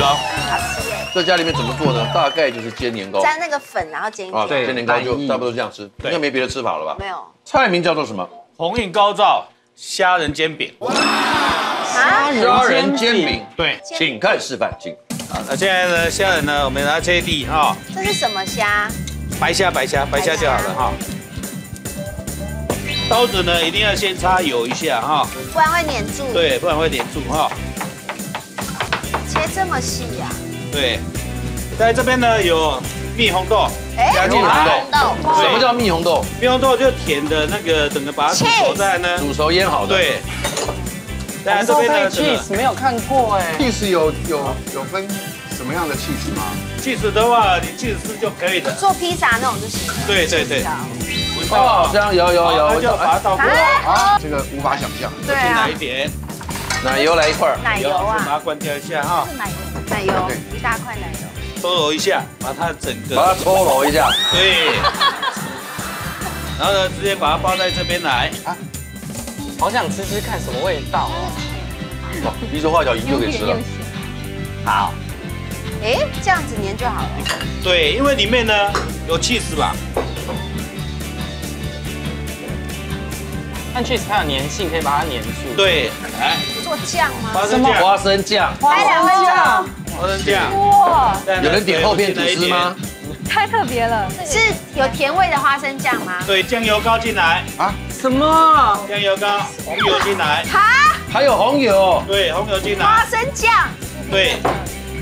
糕，好吃哎，在家里面怎么做呢？大概就是煎年糕沾那个粉，然后煎一啊，对，煎年糕就差不多这样吃，应对该没别的吃法了吧？没有菜名叫做什么？鸿运高照虾仁煎饼。哇？虾仁煎饼。对，请看示范，请。好，那现在呢，虾仁呢，我们拿切地哈，这是什么虾？白虾白虾白虾就好了哈。刀子呢一定要先擦油一下哈，不然会粘住。，对，不然会粘住哈。切这么细呀？对，在这边呢有蜜红豆，哎加进来。红豆，什么叫蜜红豆？蜜红豆就甜的那个，整个把它煮熟在呢。煮熟腌好的。对。在这红豆配边呢，这个 cheese 没有看过哎。cheese 有有有分什么样的 cheese 吗？cheese 的话，你 cheese 吃就可以的。做披萨那种就行。对对对。哦，这样有有有那有，就把它倒过来，啊，这个无法想象。对进来啊一，点，奶油来一块儿。奶油先把它啊，关掉一下哈，奶油，奶油，一大块奶油。搓揉一下，把它整个把它搓揉一下。对。然后呢，直接把它包在这边来。好想吃吃看什么味道哦。哇比手画脚一就可以吃了。好，哎，这样子粘就好了。对，因为里面呢有 cheese 吧。但 cheese 它有粘性，可以把它粘住。，对，来做酱吗？花生酱，花生酱，来两分钟。花生酱。哇，有人点厚片吐司吗？？太特别了。是有甜味的花生酱吗？对，酱油膏进来啊，什么？酱油膏，红油进来，哈，还有红油。对，红油进来花，生酱对，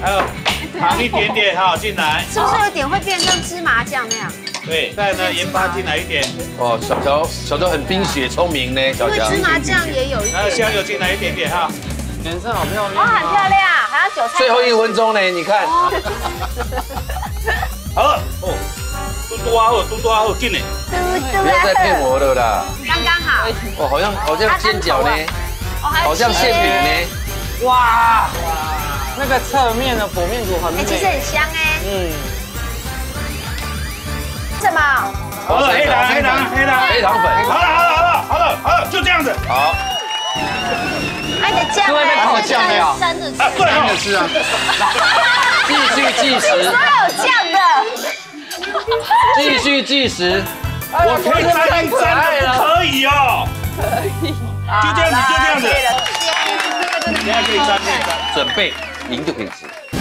还有 糖一点点哈进来，是不是有点会变成芝麻酱那样？对，再呢盐巴进来一点，哦，小乔，小乔很冰雪聪明呢，小乔。因为芝麻酱也有一还有。香油进来一点点哈。颜色好漂亮哇，亮。很漂。亮，还要韭菜。最后一分钟呢，你看。好了，哦，嘟嘟啊后，嘟嘟啊后进来，对不要再骗我了啦！刚刚好。哦，好像好像煎饺呢，哦，还有好像馅饼切。呢。哇，那个侧面的剖面图很哎，其实。很香哎。嗯，什么？好了，黑糖黑糖黑糖，黑糖粉。好了好了好了好了好了，就这样子。好，哎，你的酱是会被烤酱料生着吃。啊，对真的哦，是啊，继续计时，所有酱的。继续计时。我可以沾一沾的，不可以哦。就这样子，就这样子。等下可以沾，可以沾。准备，赢就可以吃